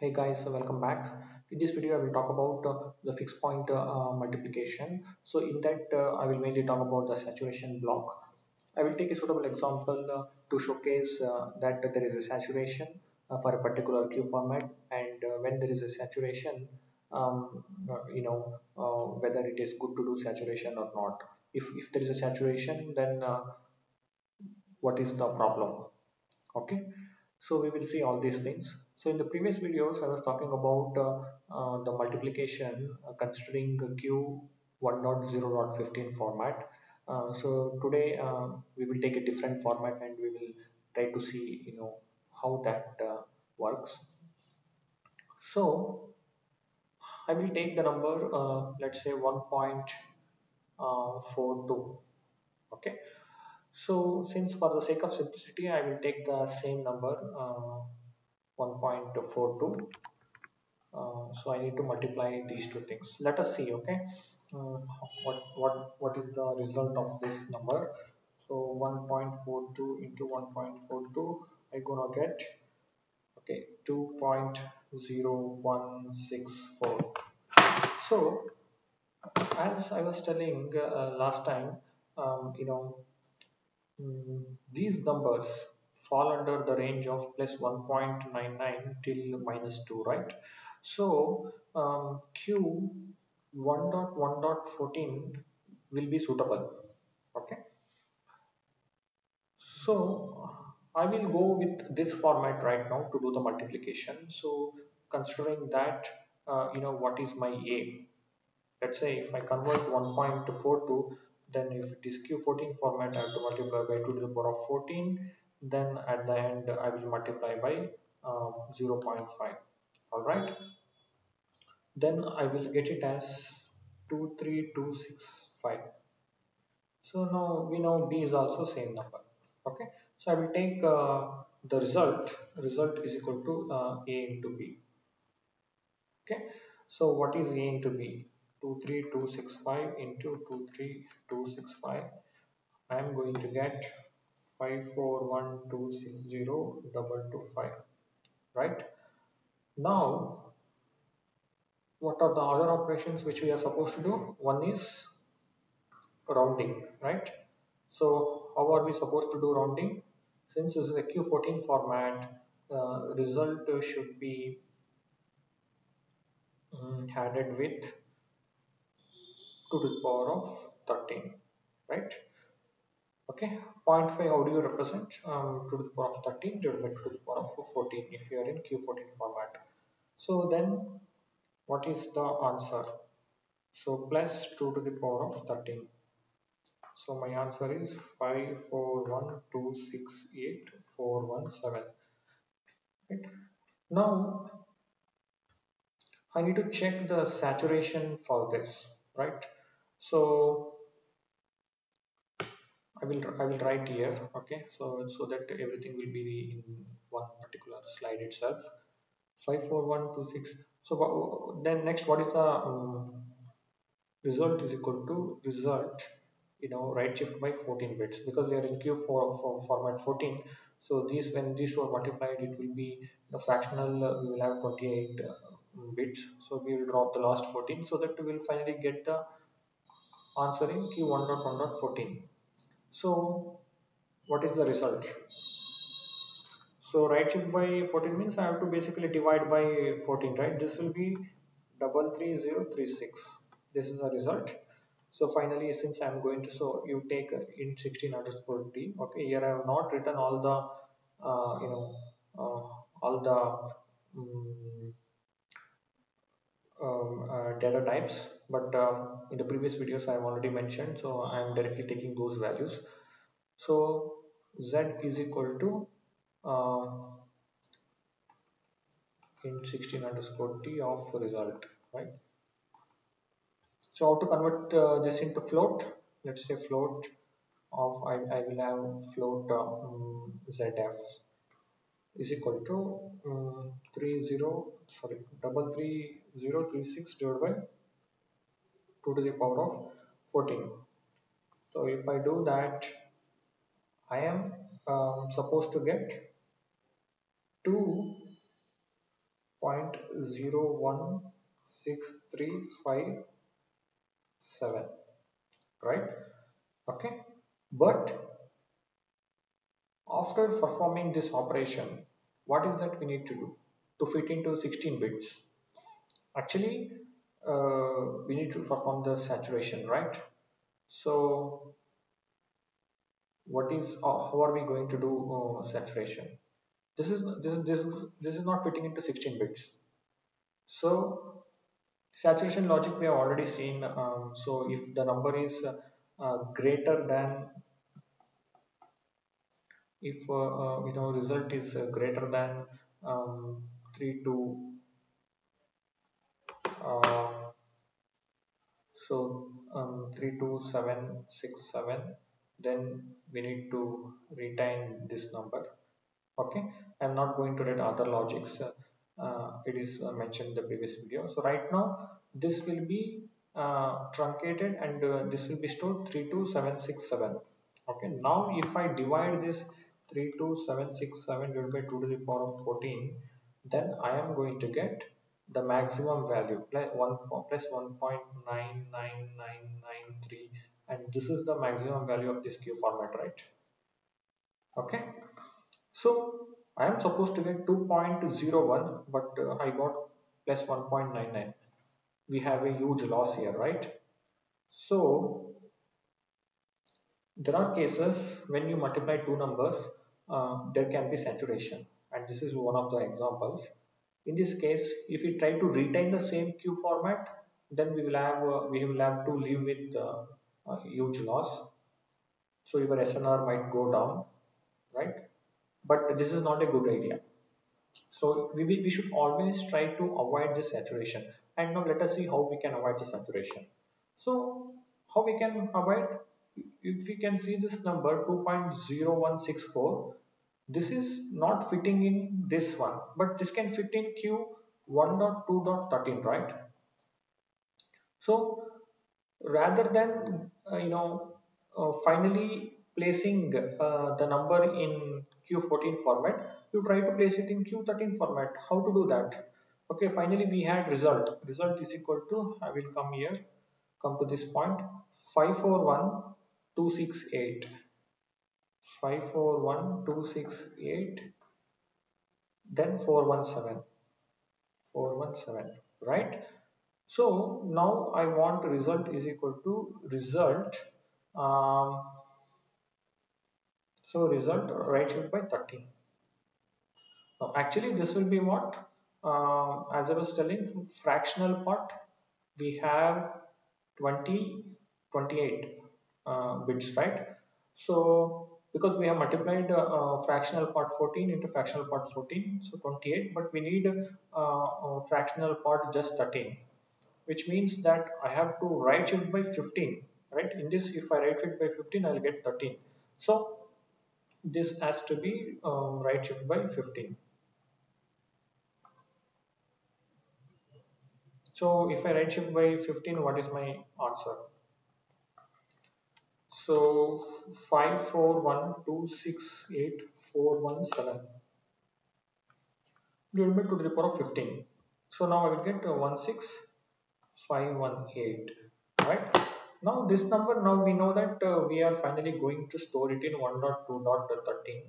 Hey guys, welcome back. In this video, I will talk about uh, the fixed point uh, uh, multiplication. So in that, uh, I will mainly talk about the saturation block. I will take a suitable example uh, to showcase uh, that there is a saturation for a particular Q format and when there is a saturation, um, you know, whether it is good to do saturation or not. If, if there is a saturation, then what is the problem? Okay so we will see all these things so in the previous videos i was talking about uh, uh, the multiplication uh, considering q 1.0.15 format. Uh, so today uh, we will take a different format and we will try to see you know how that uh, works. So i will take the number let's say 1.42 okay? So since for the sake of simplicity, I will take the same number 1.42. Uh, so I need to multiply these two things. Let us see, okay, uh, what what what is the result of this number? So 1.42 into 1.42, I gonna get okay 2.0164. So as I was telling uh, last time, um, you know Mm, these numbers fall under the range of plus 1.99 till minus 2, right? So um, Q 1.1.14 will be suitable. Okay. So I will go with this format right now to do the multiplication. So considering that, uh, you know, what is my A? Let's say if I convert 1.42 then if it is q14 format I have to multiply by 2 to the power of 14 then at the end I will multiply by um, 0.5 alright then I will get it as 23265 so now we know B is also same number. Okay? So I will take uh, the result. Result is equal to uh, A into B. Okay? So what is A into B? 23265 into 23265 I am going to get 541260225 right? Now what are the other operations which we are supposed to do? One is rounding right? So how are we supposed to do rounding? Since this is a q14 format uh, result should be um, added with 2 to the power of 13 right okay 0.5 how do you represent um, 2 to the power of 13 divided by 2 to the power of 14 if you are in q14 format. So then what is the answer? So plus 2 to the power of 13 so my answer is 541268417 right? Now I need to check the saturation for this right? So I will I will write here okay? So so that everything will be in one particular slide itself. 54126 so then next what is the um, result is equal to result you know right shift by 14 bits. Because we are in q4 for format 14 so these when these two are multiplied it will be the fractional uh, we will have 28 uh, bits. So we will drop the last 14 so that we will finally get the answer in q1.1.14 so what is the result? So right shift by 14 means I have to basically divide by 14 right? This will be double three zero three six. This is the result. So finally since I'm going to so you take in 16 underscore t okay? Here I have not written all the uh, you know uh, all the um, um, uh, data types but um, in the previous videos I have already mentioned so I am directly taking those values. So z is equal to uh, in 16 underscore t of result right? So how to convert uh, this into float? Let's say float of I, I will have float um, zf is equal to um, 30 sorry double three zero three six divided by 2 to the power of 14 so if I do that I am um, supposed to get 2.1 0.016357 right? Okay. But after performing this operation what is that we need to do? To fit into 16 bits. Actually uh, we need to perform the saturation right? So what is uh, how are we going to do uh, saturation? This is this, this this is not fitting into 16 bits. So saturation logic we have already seen um, so if the number is uh, greater than if uh, uh, you know result is uh, greater than um, 3 to so um, 32767 then we need to retain this number. Okay? I'm not going to read other logics. Uh, it is mentioned in the previous video. So right now this will be uh, truncated and uh, this will be stored 32767 okay? Now if i divide this 32767 divided by 2 to the power of 14 then i am going to get the maximum value plus 1 plus 1.99993 and this is the maximum value of this Q format right? Okay. So I am supposed to get 2.01 but uh, I got plus 1.99 we have a huge loss here right? So there are cases when you multiply two numbers uh, there can be saturation. And this is one of the examples. In this case if we try to retain the same Q format then we will have uh, we will have to live with uh, huge loss. So your SNR might go down right? But this is not a good idea. So we, we should always try to avoid this saturation. And now let us see how we can avoid the saturation. So how we can avoid if we can see this number 2.0164 this is not fitting in this one but this can fit in q 1.2.13 right? So rather than uh, you know uh, finally placing uh, the number in q14 format you try to place it in q13 format. How to do that? Okay finally we had result. Result is equal to i will come here come to this point 541268 541268 then 417 417 right? So now I want result is equal to result um, so result right shift by 30 now actually this will be what uh, as I was telling fractional part we have 20 28 uh, bits right? So because we have multiplied uh, fractional part 14 into fractional part 14 so 28 but we need uh, fractional part just 13 which means that I have to right shift by 15 right? In this if I right shift by 15 I'll get 13 so this has to be um, right shift by 15 so if I right shift by 15 what is my answer so 541268417 divided by 2 to the power of 15 so now I will get uh, 16518 right? Now this number now we know that uh, we are finally going to store it in 1.2.13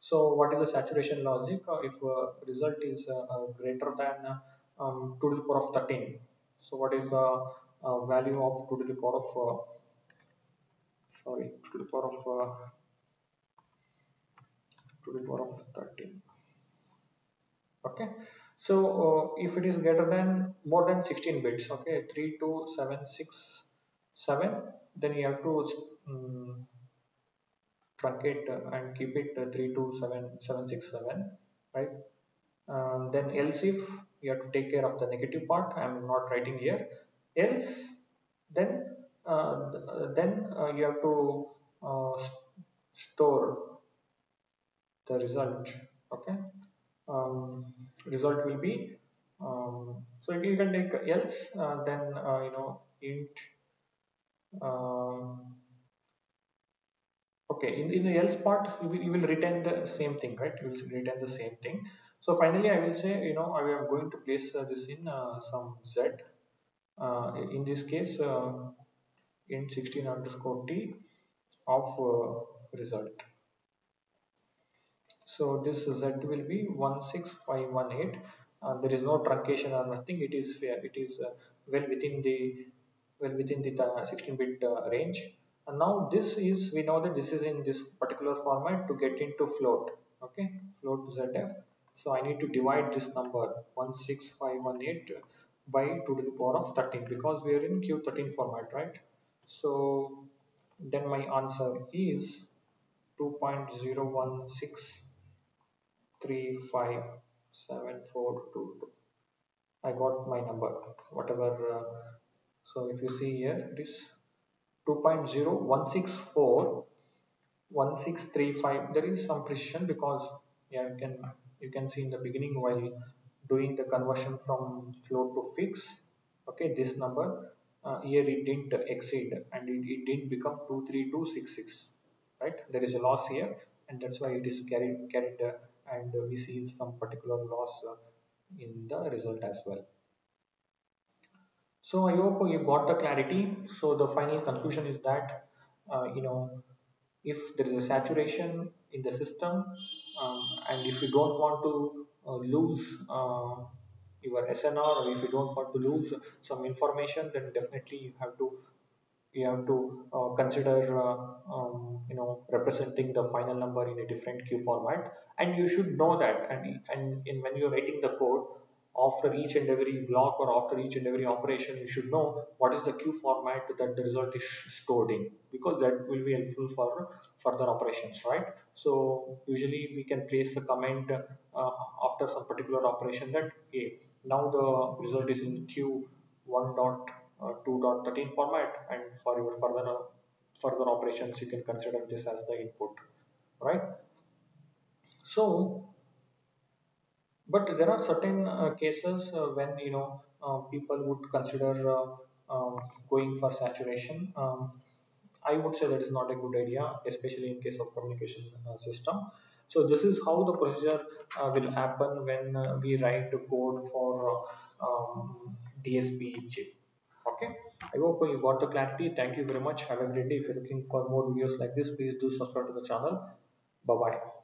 so what is the saturation logic? Uh, if uh, result is uh, uh, greater than um, 2 to the power of 13 so what is the value of 2 to the power of sorry to the power of uh, to the power of 13 okay so uh, if it is greater than more than 16 bits okay 3 2 7 6 7 then you have to um, truncate and keep it uh, 3 2 7 7 6 7 right? Um, then else if you have to take care of the negative part i am not writing here. Else then then uh, you have to uh, store the result okay um, result will be um, so you can take else then you know int um, okay in, in the else part you will, you will retain the same thing right you will retain the same thing So finally, I will say, you know, I am going to place uh, this in uh, some Z. Uh, in this case, uh, in 16 underscore t of uh, result. So this Z will be 16518. Uh, there is no truncation or nothing. It is fair. It is uh, well within the well within the 16-bit uh, range. And now this is we know that this is in this particular format to get into float. Okay, float ZF so I need to divide this number 16518 by 2 to the power of 13 because we are in Q13 format, right? So then my answer is 2.01635742. I got my number, whatever. Uh, so if you see here, it is 2.0164 1635 there is some precision because yeah you can you can see in the beginning while doing the conversion from float to fix okay this number uh, here it didn't exceed and it, it didn't become 23266 right? There is a loss here and that's why it is carried carried uh, and we see some particular loss uh, in the result as well. So i hope you got the clarity. So the final conclusion is that uh, you know if there is a saturation in the system um, and if you don't want to uh, lose uh, your SNR or if you don't want to lose some information then definitely you have to you have to uh, consider uh, um, you know representing the final number in a different Q format. And you should know that. And, and in, when you're writing the code after each and every block or after each and every operation you should know what is the Q format that the result is stored in because that will be helpful for further operations right? So usually we can place a comment uh, after some particular operation that hey, now the result is in Q 1.2.13 uh, format and for your further uh, further operations you can consider this as the input right? So but there are certain uh, cases uh, when you know uh, people would consider um, going for saturation. Um, I would say that is not a good idea especially in case of communication system so this is how the procedure uh, will happen when uh, we write the code for um, DSP chip. Okay. I hope you got the clarity. Thank you very much. Have a great day. If you're looking for more videos like this, please do subscribe to the channel. Bye bye.